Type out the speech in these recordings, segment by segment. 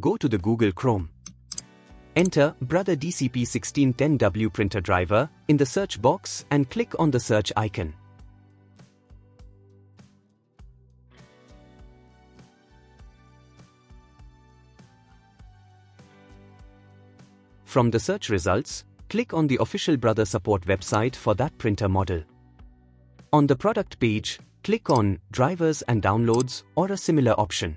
go to the Google Chrome. Enter Brother DCP1610W printer driver in the search box and click on the search icon. From the search results, click on the official Brother support website for that printer model. On the product page, click on Drivers and Downloads or a similar option.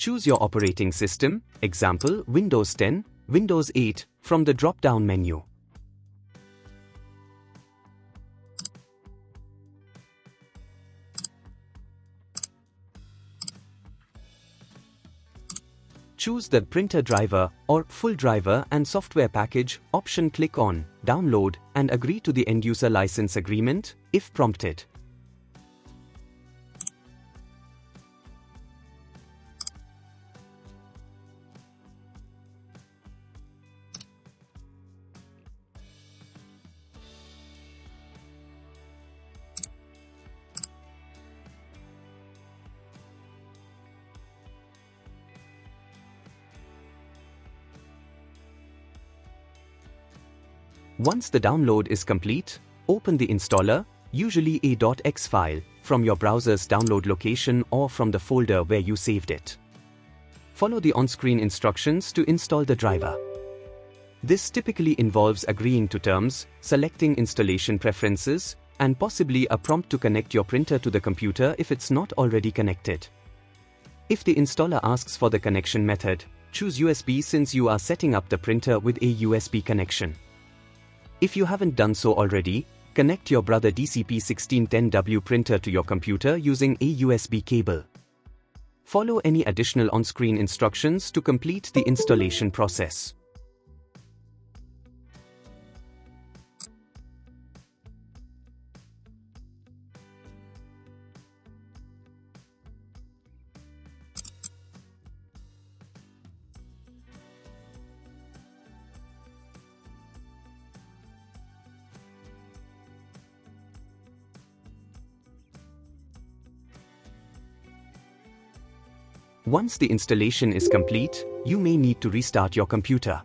Choose your operating system, example Windows 10, Windows 8 from the drop-down menu. Choose the printer driver or full driver and software package option click on download and agree to the end user license agreement if prompted. Once the download is complete, open the installer, usually a .exe file, from your browser's download location or from the folder where you saved it. Follow the on-screen instructions to install the driver. This typically involves agreeing to terms, selecting installation preferences, and possibly a prompt to connect your printer to the computer if it's not already connected. If the installer asks for the connection method, choose USB since you are setting up the printer with a USB connection. If you haven't done so already, connect your Brother DCP1610W printer to your computer using a USB cable. Follow any additional on-screen instructions to complete the installation process. Once the installation is complete, you may need to restart your computer.